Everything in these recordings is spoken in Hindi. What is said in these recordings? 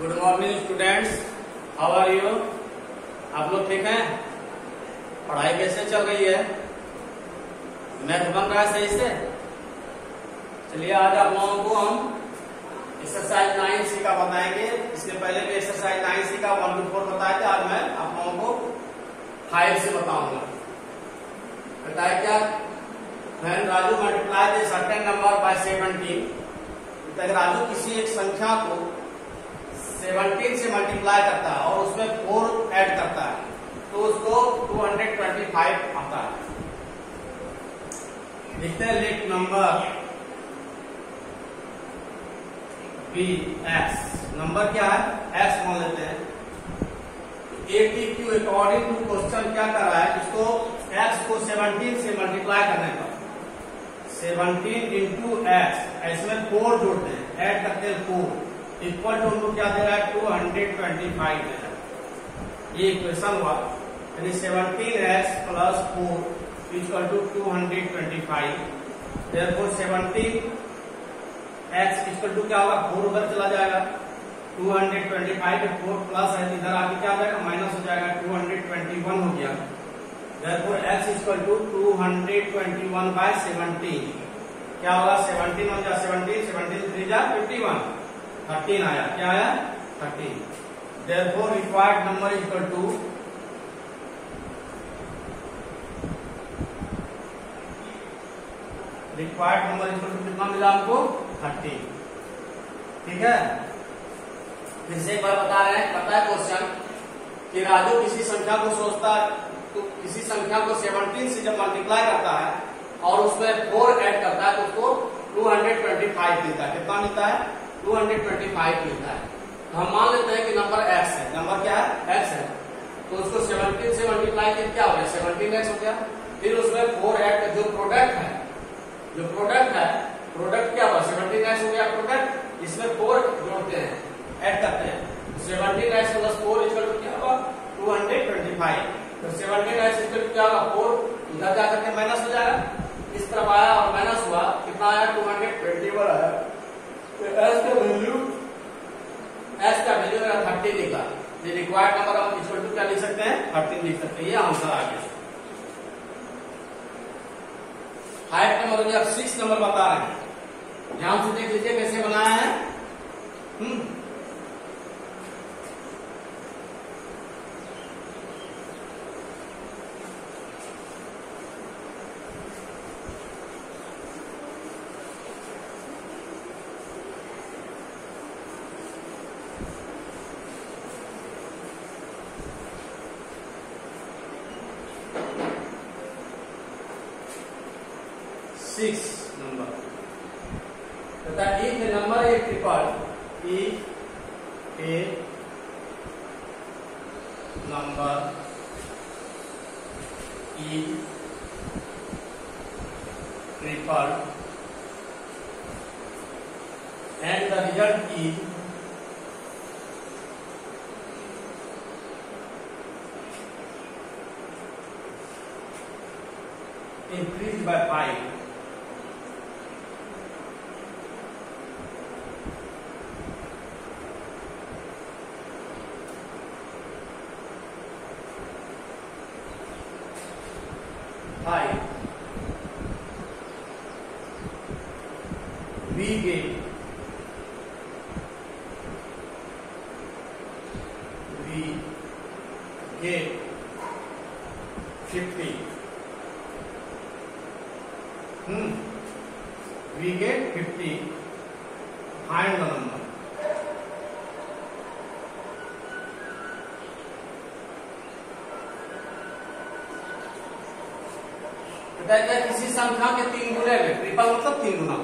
Good morning students how are you आप लोग ठीक हैं? पढ़ाई कैसे चल रही है? मैथ बन रहा है सही से? चलिए, आज आप लोगों को हम एक्सरसाइज नाइन सी का बताएँगे। इसके पहले भी एक्सरसाइज नाइन सी का वन टू फोर बताए थे, आज मैं आप लोगों को फाइव से बताऊँगा। बताया क्या? when Raju multiply the certain number by seventeen Raju किसी एक संख्या को 17 से मल्टीप्लाई करता है और उसमें फोर ऐड करता है तो उसको 225 आता है। लिखते हैं let number be x number क्या है? एक्स मान लेते हैं। A T Q according to question क्या कर रहा है? इसको एक्स को 17 से मल्टीप्लाई करने पर। 17 इंटू एक्स इसमें फोर जोड़ते हैं। ऐड करते हैं फोर इक्वल टू उनको क्या दे रहा है? टू हंड्रेड ट्वेंटी फाइव दे रहा है। ये इक्वेशन हुआ। यानी seventeen x plus four equal to two hundred twenty five therefore seventeen x equal to क्या होगा? फोर उधर चला जाएगा। Two hundred twenty five four plus है। इधर आगे क्या जाएगा? माइनस हो जाएगा। टू हंड्रेड ट्वेंटी वन हो गया। Therefore, x equal to 221 by 17 क्या होगा? 17 वन जा। 17 17 थ्री जा 51 13 आया। क्या आया? 13 therefore number is equal to required number equal to कितना मिला आपको? थर्टीन ठीक है? फिर से एक बार बता रहे हैं, पता है क्वेश्चन कि राजू किसी संख्या को सोचता है तो किसी संख्या को 17 से जब मल्टीप्लाई करता है, और उसमें फोर ऐड करता है तो उसको 225 मिलता है। कितना मिलता है? 225 मिलता है। तो हम मान लेते हैं कि नंबर x है। नंबर क्या है? X है। तो उसको 17 से मल्टीप्लाई करके क्या हो गया? सेवनटीन एक्स हो गया। फिर उसमें फोर ऐड जो प्रोडक्ट है जो प्रोडक्ट है प्रोडक्ट क्या हुआ? सेवनटीन एक्स हो गया प्रोडक्ट इसमें फोर जोड़ते हैं ऐड करते हैं। Seventeen x plus four equal to क्या होगा टू हंड्रेड ट्वेंटी फाइव। तो सेवनटीन एक्स इक्वल टू क्या होगा फोर इधर जा करके माइनस हो जाएगा इस तरफ़ आया और माइनस हुआ। कितना आया? टू हंड्रेड ट्वेंटी वन आया। एस का वैल्यू एस का वैल्यू मेरा थर्टीन निकला ये रिक्वायर्ड नंबर हम इक्वल टू क्या लिख सकते हैं? थर्टीन लिख सकते हैं। ये आंसर आ गया फाइव नंबर मुझे गया सिक्स नंबर बता रहे हैं। ध्यान से देख लीजिए, कैसे बनाया है? सिक्स नंबर तथा if number a triple if a number is triple and the result is increased by 5 high. We gave we gave fifty. Hmm. We get fifty. Find the number. बताया किसी संख्या के तीन गुणे में ट्रिपल मतलब तीन गुना।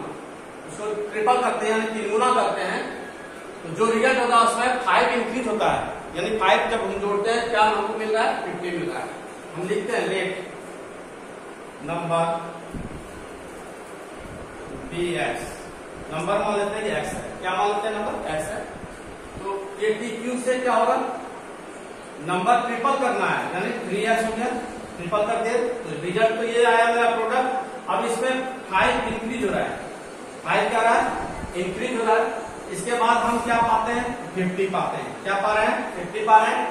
उसको ट्रिपल करते हैं, यानी तीन गुना करते हैं तो जो रिज़ल्ट होगा उसमें फाइव इंक्रीज होता है। यानी फाइव जब हम जोड़ते हैं, क्या हमको मिल रहा है? फिफ्टी मिल रहा है। हम लिखते हैं let number be x number मान लेते हैं एक्स है। क्या मान लेते हैं नंबर एक्स है। तो ए क्यू से क्या होगा? नंबर ट्रिपल करना है। यानी थ्री एक्स हो गया। ट्रिपल कर दे तो रिज़ल्ट तो ये आया मेरा प्रोडक्ट अब इसमें फाइव इंक्रीज हो रहा है। फाइव क्या रहा है? इंक्रीज हो रहा है। इसके बाद हम क्या पाते हैं? फिफ्टी पाते हैं। क्या पा रहे हैं? फिफ्टी पा रहे हैं।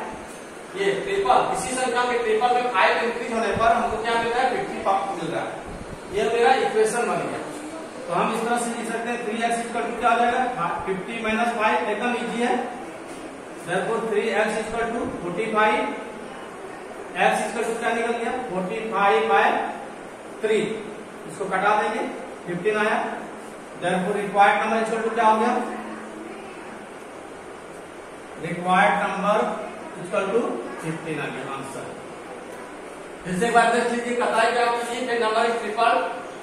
ये ट्रिपल इसी संख्या के ट्रिपल में फाइव इंक्रीज होने पर हमको क्या मिल रहा है? फिफ्टी मिल रहा है। ये मेरा इक्वेशन बन गया। तो हम इस तरह से लिख सकते हैं। थ्री एक्स इक्वल टू क्या आ जाएगा? फिफ्टी माइनस फाइव एकदम इजी है। Three x equal to forty five x equal to क्या निकल गया? फोर्टी फाइव बाय थ्री इसको कटा देंगे फिफ्टीन आया। Therefore required number equal to क्या हो गया। Required number equal to fifteen आ गया आंसर फिर से बार देख लीजिए कताई क्या कीजिए कि number is triple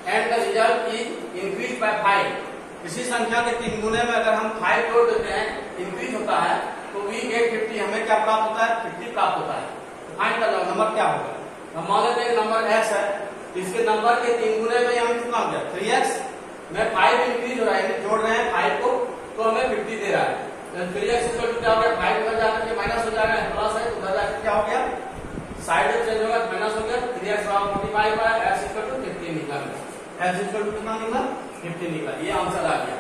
and the result is increase by five इसी संख्या के तीन गुने में अगर हम फाइव जोड़ देते हैं इंक्रीज होता है तो वी गेट फिफ्टी हमें क्या प्राप्त होता है? फिफ्टी प्राप्त होता है। फाइंड कर लो नंबर क्या होगा? हम मान लेते हैं नंबर एक्स है, इसके नंबर के तीन गुने में हमें कितना हो गया? थ्री एक्स में फाइव इंक्रीज हो रहा है, जोड़ रहे हैं फाइव को तो हमें फिफ्टी दे रहा है। थ्री एक्स टू क्या हो गया? फाइव उधर जाकर के माइनस हो जाएगा प्लस है उधर जाकर क्या हो गया? साइड चेंज होगा माइनस हो गया थ्री एक्स बराबर फोर्टी फाइव है एक्स इक्वल टू फिफ्टी निकला। एक्स इक्वल टू कितना निकला? फिफ्टी निकला। ये आंसर आ गया।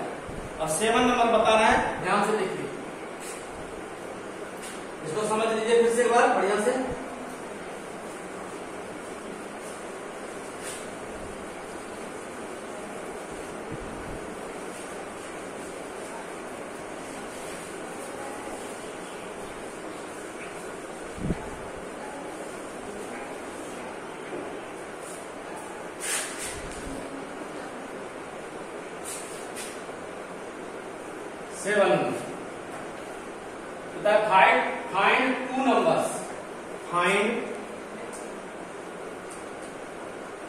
अब सेवन नंबर बता रहे हैं, ध्यान से देखिए। इसको समझ लीजिए फिर से एक बार, बढ़िया से। Seven. The find find two numbers. Find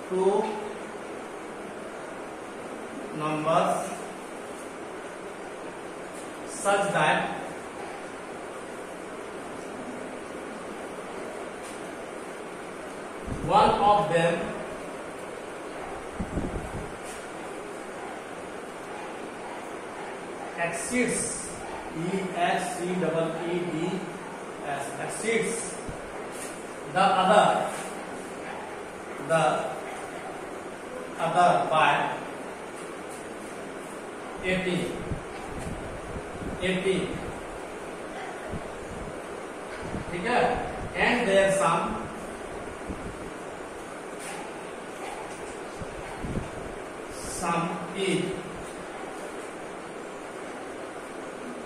two numbers such that one of them exceeds E S C double E D S exceeds the other the other by 80 80 ठीक है and there some some is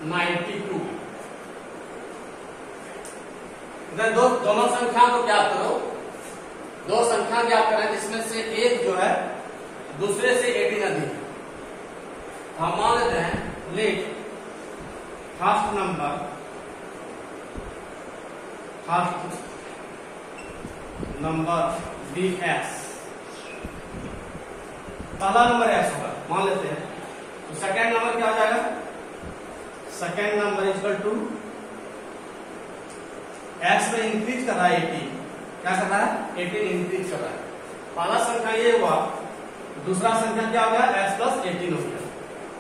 92 इधर दो, दोनों संख्या को ज्ञात करो। दो संख्या ज्ञात करें, जिसमें से एक जो है, दूसरे से 18 अधिक। हम मान लेते हैं let first number first number be x पहला नंबर एक्स होगा, मान लेते हैं। तो सेकेंड नंबर क्या हो जाएगा? Second number equal to x में इंक्रीज कर रहा है एटीन क्या कर रहा है? एटीन इंक्रीज कर रहा है। पहला संख्या ये हुआ, दूसरा संख्या क्या हो गया? एक्स प्लस एटीन हो गया।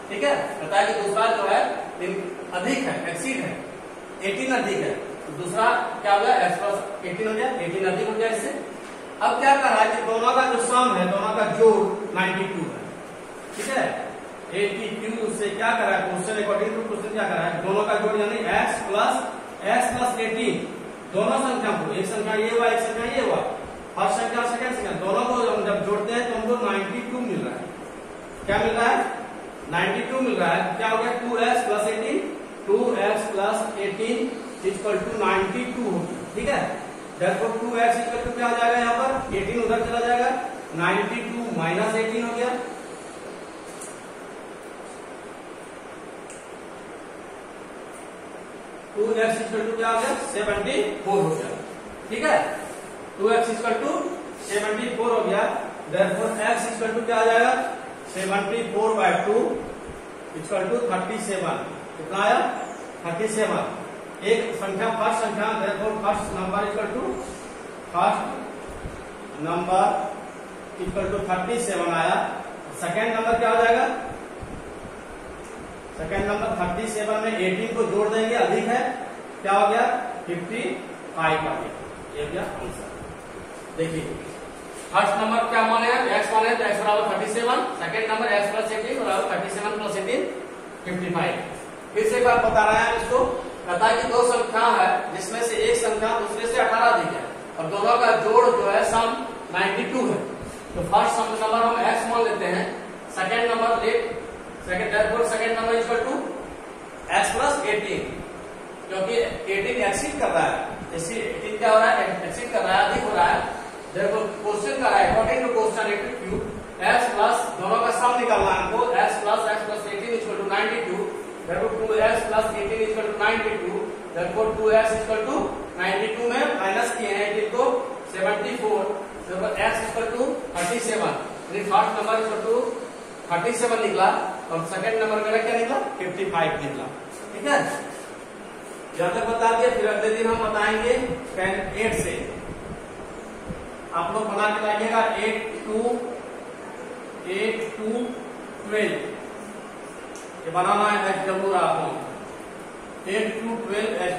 ठीक है? बताया कि दूसरा जो है अधिक है एक्सीड है। एटीन अधिक है। दूसरा क्या हो गया? एक्स प्लस एटीन हो गया। एटीन अधिक हो गया इससे। अब क्या कर रहा है कि दोनों का जो सम है, दोनों का जोड़ 92 है ठीक है। एटी क्यू से क्या कर है? क्वेश्चन क्या कर है? दोनों का जोड़ यानी x plus x plus eighteen दोनों संख्या को, एक संख्या ये हुआ, एक संख्या ये हुआ। फ़र्स्ट संख्या और सेकंड संख्या, दोनों को हम जब जोड़ते हैं तो हमको 92 मिल रहा है। क्या मिल रहा है? 92 मिल रहा है। क्या हो गया? Two x plus eighteen two x plus eighteen equal to ninety two होगी ठीक है? देखो टू एक्स इक्वल टू क्या हो जाएगा यहाँ पर? एटीन उधर चला जाएगा। नाइनटी टू माइनस एटीन हो गया। टू एक्स इक्वल टू क्या हो गया? सेवेंटी फोर हो गया। ठीक है? Two x equal to seventy four हो गया। देयरफॉर एक्स इक्वल टू क्या आ जाएगा? Seventy four by two equal to thirty seven कितना आया? थर्टी सेवन एक संख्या फ़र्स्ट संख्या therefore first number equal to first number equal to thirty seven आया। सेकेंड नंबर क्या हो जाएगा? सेकेंड नंबर थर्टी सेवन में एटीन को जोड़ देंगे, अधिक है। क्या हो गया? फिफ्टी फाइव गया ये गया आंसर देखिए फ़र्स्ट नंबर क्या माने हैं? एक्स माने तो एक्स बराबर thirty seven second number x plus eighteen बराबर thirty seven plus eighteen fifty five फिर से एक बार बता रहे हैं इसको। कहता है कि दो संख्या है, जिसमें से एक संख्या दूसरे से अठारह अधिक है। और दोनों का जोड़ जो है सम 92 है। तो फ़र्स्ट नंबर हम एक्स मान लेते हैं। Second number second second number equal to x plus eighteen क्योंकि एटीन एक्सीड कर रहा है। एटीन क्या हो रहा है? एक्सीड कर रहा है, अधिक हो रहा है। देखो क्वेश्चन का है according to question A T Q x plus दोनों का सम निकालना है हमको x plus x plus eighteen equal to ninety two therefore 2s plus 18 is equal to 92 therefore 2s is equal to 92 में माइनस किए हैं 18 को 74 therefore s is equal to 37 यानी फ़र्स्ट नंबर इक्वल टू 37 निकला। और सेकंड नंबर मेरा क्या निकला 55 निकला। ठीक है? जब तक बता दिया फिर अगले दिन हम बताएँगे पेन एट से। आप लोग बना के लाइएगा eight to eight to twelve ये बनाना है एच डब्ल्यू आपको। Eight to twelve H